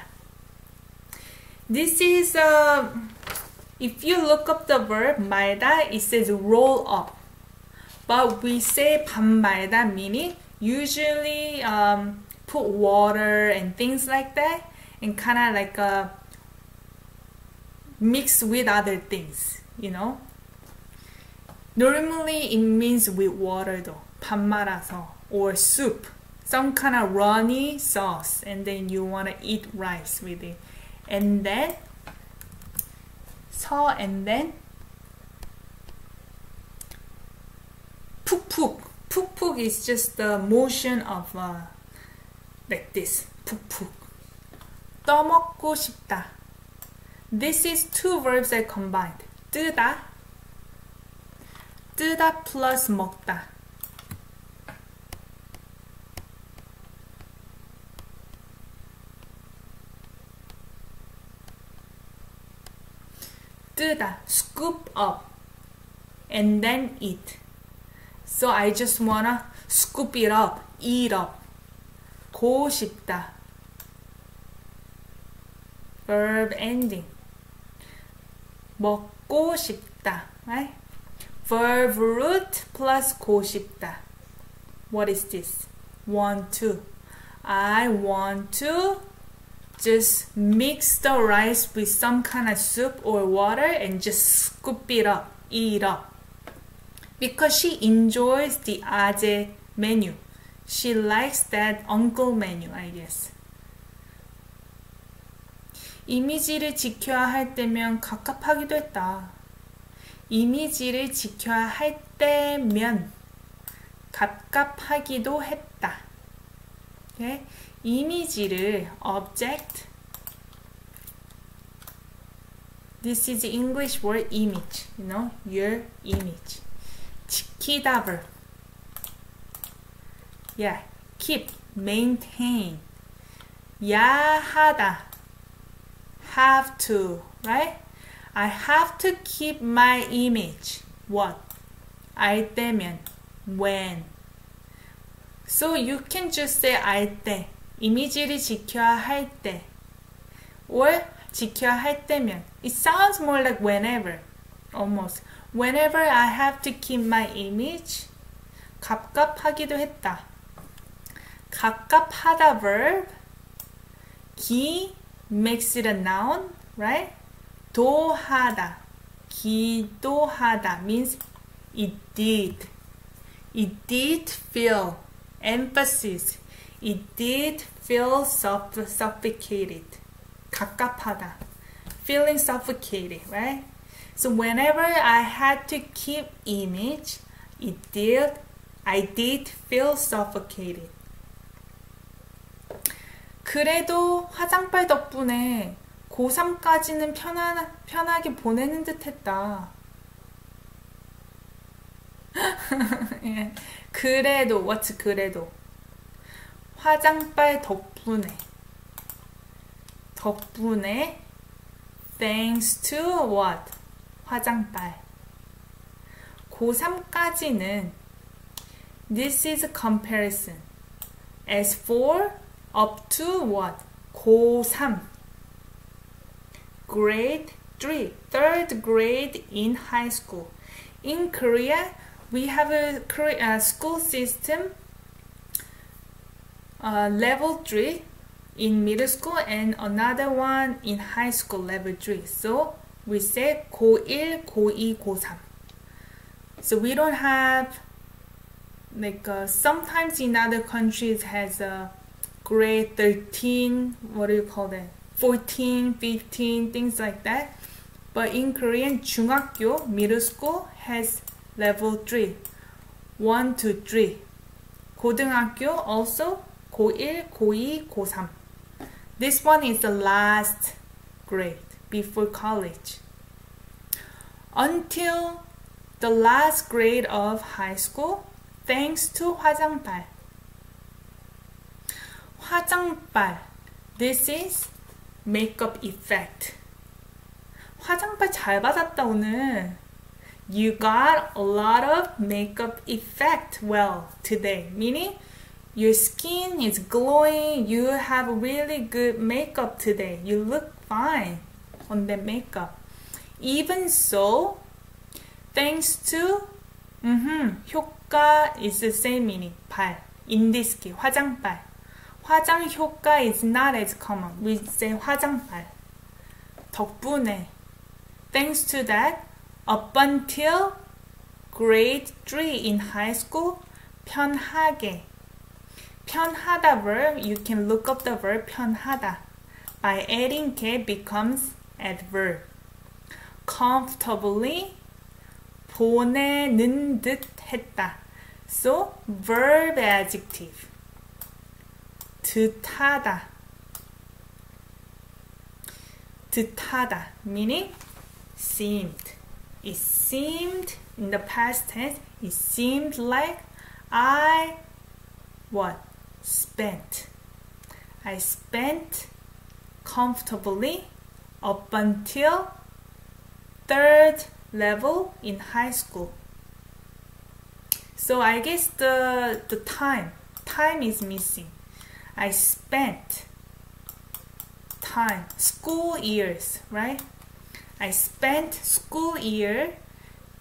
This is uh, if you look up the verb 말다, it says roll up. But we say 밥 말다 meaning usually um, put water and things like that and kind of like uh, mix with other things, you know. Normally it means with water though, 밥 말아서 or soup, some kind of runny sauce, and then you want to eat rice with it, and then 서 and then 푹푹. 푹푹 is just the motion of uh, like this. 푹푹. 떠먹고 싶다. This is two verbs that combined. 뜨다. 뜨다 plus 먹다. 뜨다. Scoop up and then eat. So I just wanna scoop it up, eat up. 고 싶다. Verb ending. 먹고 싶다. Right? Verb root plus 고 싶다. What is this? Want to. I want to just mix the rice with some kind of soup or water and just scoop it up, eat up. Because she enjoys the 아재 menu. She likes that uncle menu, I guess. 이미지를 지켜야 할 때면 갑갑하기도 했다. 이미지를 지켜야 할 때면 갑갑하기도 했다. Okay? 이미지를 object This is English word image, you know, your image. 지키다 verb. Yeah, keep, maintain. 야하다, have to, right? I have to keep my image. What? 알 때면, when. So you can just say 알 때, 이미지를 지켜야 할 때, or 지켜야 할 때면. It sounds more like whenever, almost. Whenever I have to keep my image, 갑갑하기도 했다. 갑갑하다 verb, 기 makes it a noun, right? 도하다, 기도하다 means it did. It did feel emphasis. It did feel suff- suffocated. 갑갑하다. Feeling suffocated, right? So whenever I had to keep image, it did I did feel suffocated. 그래도 화장빨 덕분에 고3까지는 편안, 편하게 보내는 듯 했다. 예. 그래도, what's 그래도? 화장빨 덕분에. 덕분에, thanks to what? 화장빨. 고3까지는 this is comparison. As for up to what? 고3. Grade 3. Third grade in high school. In Korea, we have a Korea school system uh, level 3 in middle school and another one in high school level 3. So we say 고1, 고2, 고3. So we don't have like uh, sometimes in other countries has a grade 13, what do you call that? 14, 15, things like that. But in Korean, 중학교, middle school has level 3. 1, 2, 3. 고등학교 also 고1, 고2, 고3. This one is the last grade before college. Until the last grade of high school, thanks to 화장발. 화장발. This is makeup effect. 화장발 잘 받았다 오늘. You got a lot of makeup effect well today. Meaning your skin is glowing. You have really good makeup today. You look fine on the makeup. Even so, thanks to mm-hmm, 효과 is the same meaning. 발. In this case, 화장발. 화장 효과 is not as common. We say 화장발. 덕분에 Thanks to that, up until grade 3 in high school, 편하게. 편하다 verb, you can look up the verb 편하다. By adding 게 becomes adverb. comfortably 보내는 듯 했다. So, verb adjective. 듯하다. 듯하다. Meaning, seemed. It seemed in the past tense, it seemed like I what? Spent. I spent comfortably up until third level in high school. So I guess the the time time is missing. I spent time school years, right? I spent school year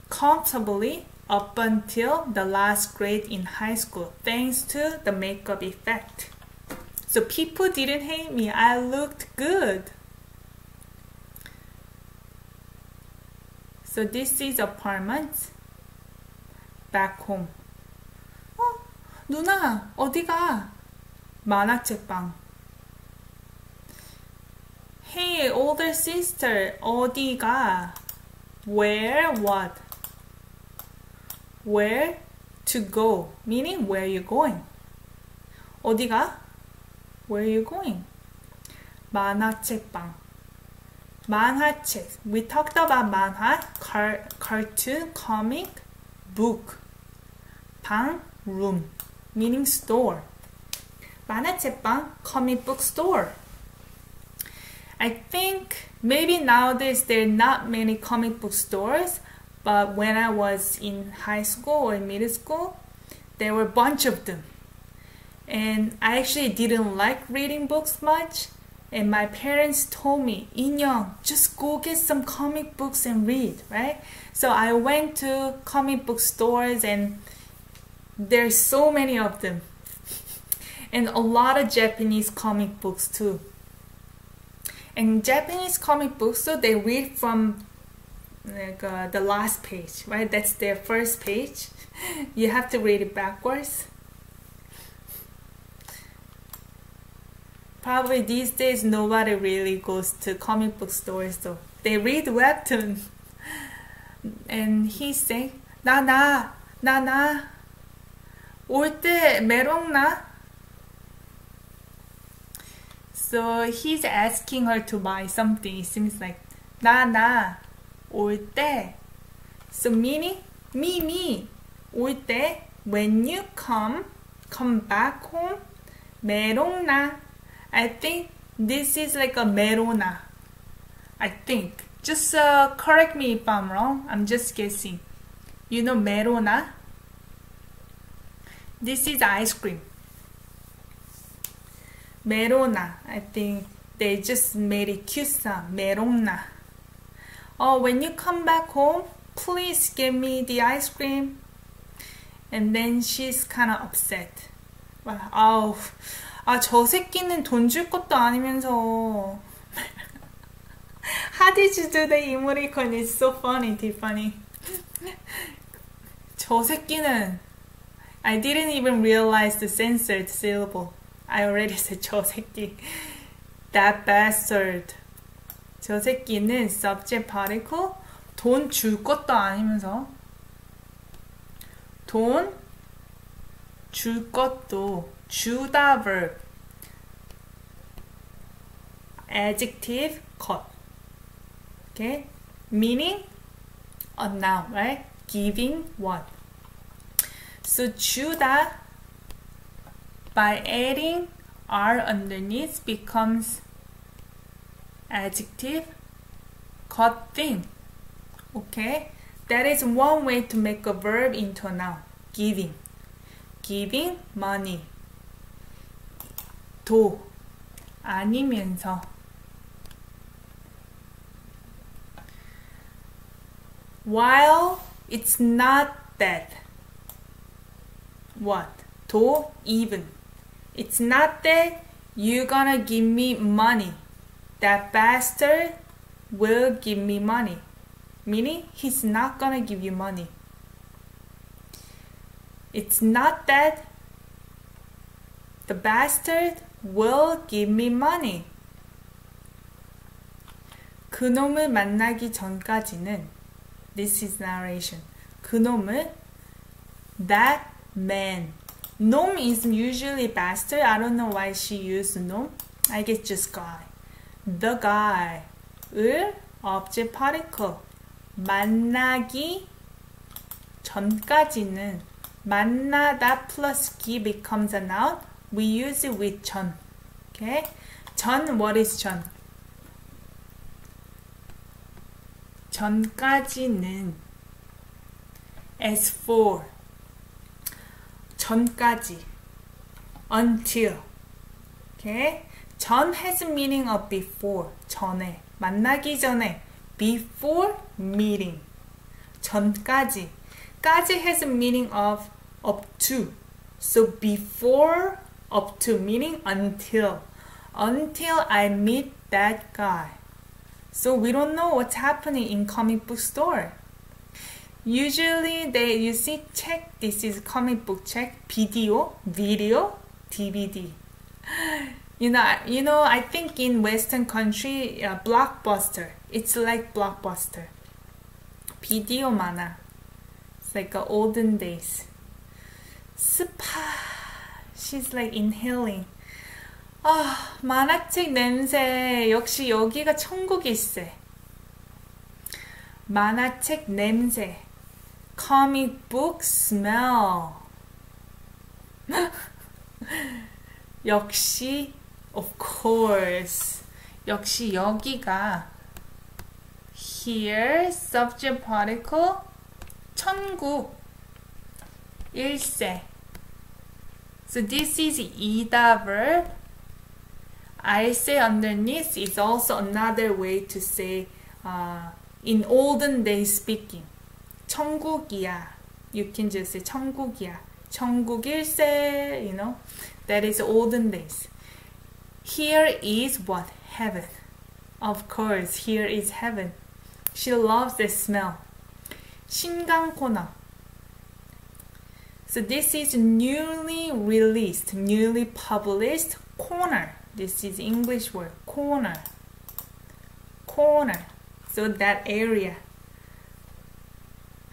comfortably up until the last grade in high school thanks to the makeup effect. So people didn't hate me. I looked good. So this is apartment back home. 어, 누나, 어디가? 만화책방. Hey, older sister, 어디가? Where, what? Where to go, meaning where you going. 어디가? Where you going? 만화책방. 만화책. We talked about 만화, car, cartoon, comic, book. 방, room, meaning store. 만화책방, comic book store. I think maybe nowadays there are not many comic book stores, but when I was in high school or middle school, there were a bunch of them. And I actually didn't like reading books much. And my parents told me, Inyoung, just go get some comic books and read, right? So I went to comic book stores and there's so many of them. and a lot of Japanese comic books too. And Japanese comic books, so they read from like uh, the last page, right? That's their first page. You have to read it backwards. Probably these days nobody really goes to comic book stores though. They read webtoon. And he say, 나나 나나 올때 메롱나 so he's asking her to buy something. It seems like 나, 나, 올 때. So meaning, me, me, 올 때. When you come, come back home, 메롱나. I think this is like a 메로나. I think. Just uh, correct me if I'm wrong. I'm just guessing. You know 메로나? This is ice cream. Merona. I think they just made it sound. Merona. Oh, when you come back home, please give me the ice cream. And then she's kind of upset. 아우, 아, 저 새끼는 돈 줄 것도 아니면서. How did you do the emoticon? It's so funny, Tiffany. 저 새끼는 I didn't even realize the censored syllable. I already said 저 새끼. That bastard. 저 새끼는 subject particle 돈 줄 것도 아니면서 돈 줄 것도 주다 verb adjective 것 okay meaning a noun right giving what so 주다 by adding r underneath becomes adjective 것 thing okay that is one way to make a verb into a noun giving giving money 도 아니면서 while it's not that what 도 even it's not that you're gonna give me money that bastard will give me money meaning he's not gonna give you money it's not that the bastard will give me money. 그놈을 만나기 전까지는 this is narration. 그놈을 that man. 놈 is usually bastard. I don't know why she used 놈. I guess just guy. The guy. 을 object particle. 만나기 전까지는 만나다 plus 기 becomes a noun. We use it with 전. Okay? 전, what is 전? 전까지는 as for 전까지 until okay? 전 has a meaning of before 전에 만나기 전에 before meeting 전까지 까지 has a meaning of up to so before up to meaning until until I meet that guy. So we don't know what's happening in comic book store. Usually they you see check this is comic book check video video DVD. You know you know I think in Western country uh, blockbuster it's like blockbuster. 비디오 만화. It's like uh, olden days. 스파 She's like inhaling. 아, 만화책 냄새. 역시 여기가 천국일세. 만화책 냄새. Comic book smell. 역시, of course. 역시 여기가 here, subject particle, 천국, 일세. So this is ida verb. I say underneath is also another way to say uh, in olden days speaking. 천국이야. You can just say 천국이야. 천국일세, you know. That is olden days. Here is what? Heaven. Of course, here is heaven. She loves the smell. 신간 코너. So this is newly released, newly published corner. This is English word corner. Corner. So that area.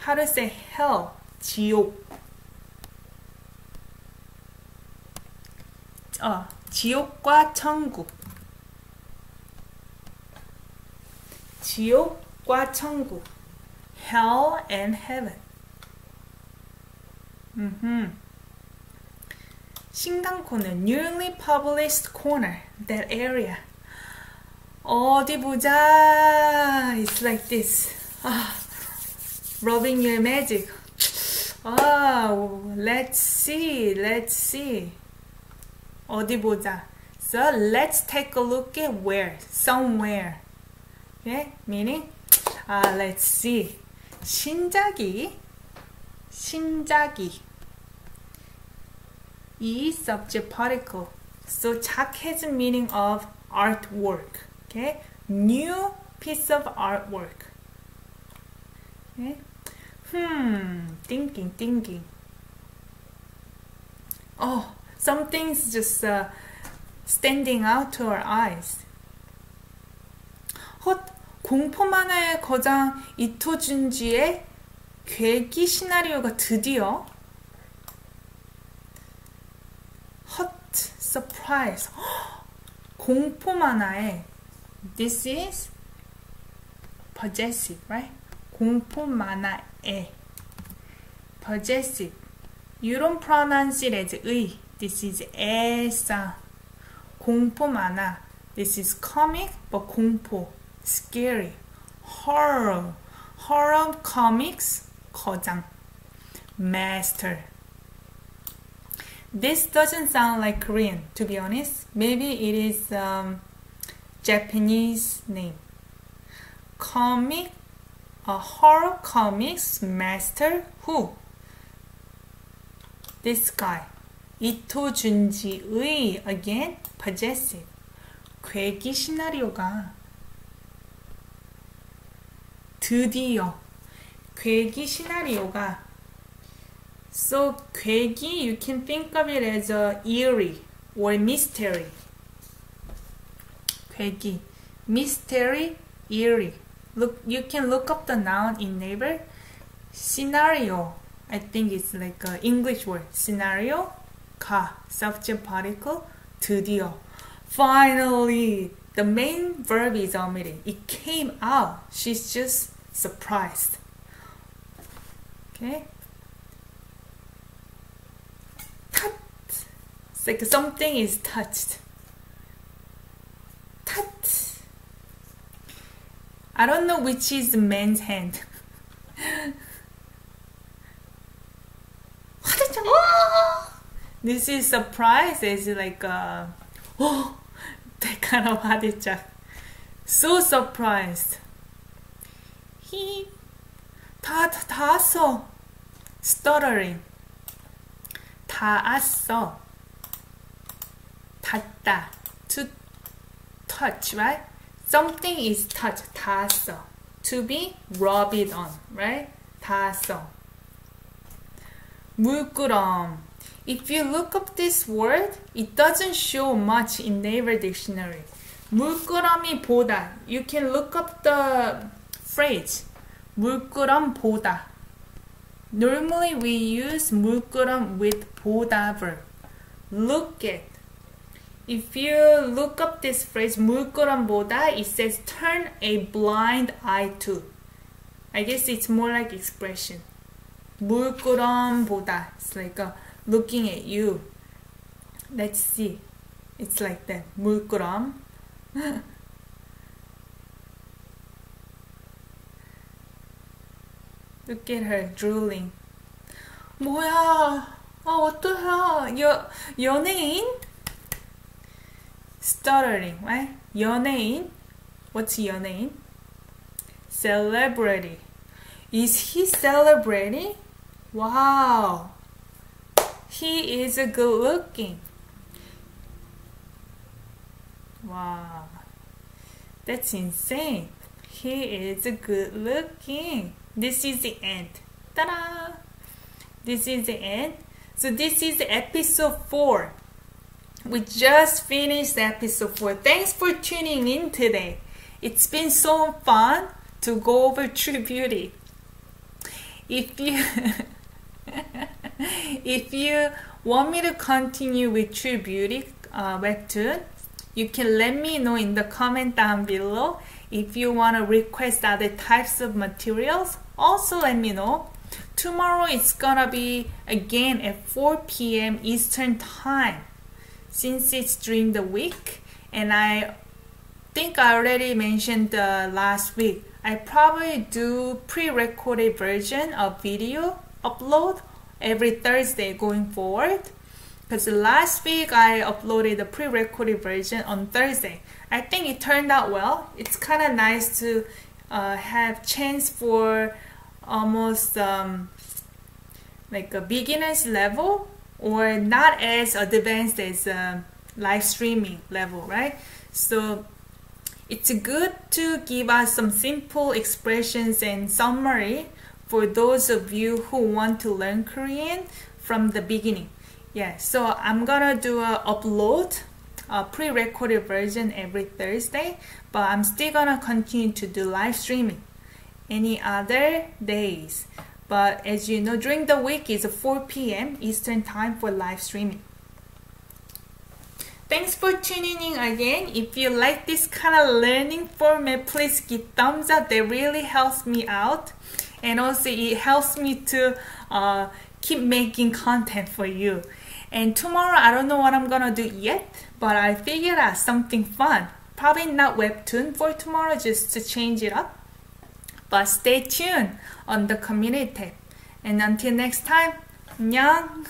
Say hell? 지옥. 어, 지옥과 천국. 지옥과 천국. Hell and heaven. Mm-hmm. 신간 코너, newly published corner, that area. 어디 보자. It's like this. Ah, rubbing your magic. Oh, let's see, let's see. 어디 보자. So let's take a look at where, somewhere. Okay, meaning, uh, let's see. 신작이 신작이 이 subject particle. So 작 has a meaning of artwork. Okay, new piece of artwork. Okay. Hmm, thinking, thinking. Oh, something's just uh, standing out to our eyes. 헛, 공포 만화의 거장 이토 준지의 괴기 시나리오가 드디어 hot, surprise, 공포 만화에 this is possessive, right? 공포 만화 에 possessive. You don't pronounce it as 의. This is 에사. 공포 만화. This is comic, but 공포. Scary. Horror. Horror comics. 거장. Master. This doesn't sound like Korean, to be honest. Maybe it is um, Japanese name. Comic, a horror comics master who? This guy. 이토 준지의 again possessive. 괴기 시나리오가 드디어 괴기 시나리오가 so 괴기 you can think of it as a eerie or mystery 괴기 mystery eerie look you can look up the noun in Naver scenario. I think it's like an english word. Scenario Ka. subject particle 드디어. Finally the main verb is omitted. It came out. She's just surprised. Okay? Touched. It's like something is touched. I don't know which is the man's hand 화들짝 this is surprise is like uh, oh that kind of 화들짝 so surprised he 다, 다 왔어 stuttering 다 왔어 닿다 to touch right something is touched 닿았어 to be rubbed on right? 닿았어 물끄럼. If you look up this word it doesn't show much in Naver dictionary. 물끄럼이 보다. You can look up the phrase. 물끄럼 보다. Normally we use 물끄럼 with 보다 verb look at If you look up this phrase 물끄럼 보다, it says turn a blind eye to. I guess it's more like expression. 물끄럼 보다. It's like a looking at you. Let's see. It's like that. 물끄럼. Look at her drooling. 뭐야? 아 어떠야? 여 연예인? Stuttering, right? 연예인? What's 연예인? Celebrity. Is he celebrating? Wow. He is good looking. Wow. That's insane. He is good looking. This is the end. Ta-da! This is the end. So this is episode 4. We just finished episode 4. Thanks for tuning in today. It's been so fun to go over True Beauty. If you if you want me to continue with True Beauty uh, webtoon, you can let me know in the comment down below. If you want to request other types of materials, also let me know. Tomorrow it's gonna be again at 4 p.m. Eastern Time since it's during the week and I think I already mentioned uh, last week I probably do pre-recorded version of video upload every Thursday going forward because last week I uploaded the pre-recorded version on Thursday. I think it turned out well. It's kind of nice to uh, have chance for almost um, like a beginner's level or not as advanced as uh, live streaming level, right? So it's good to give us some simple expressions and summary for those of you who want to learn Korean from the beginning. Yeah, so I'm gonna do a upload a pre-recorded version every Thursday, but I'm still gonna continue to do live streaming any other days. But as you know, during the week is 4 p.m. Eastern time for live streaming. Thanks for tuning in again. If you like this kind of learning format, please give thumbs up. That really helps me out. And also it helps me to uh, keep making content for you. And tomorrow, I don't know what I'm gonna do yet, but I figured out something fun. Probably not webtoon for tomorrow, just to change it up. But stay tuned on the community. And until next time, 안녕!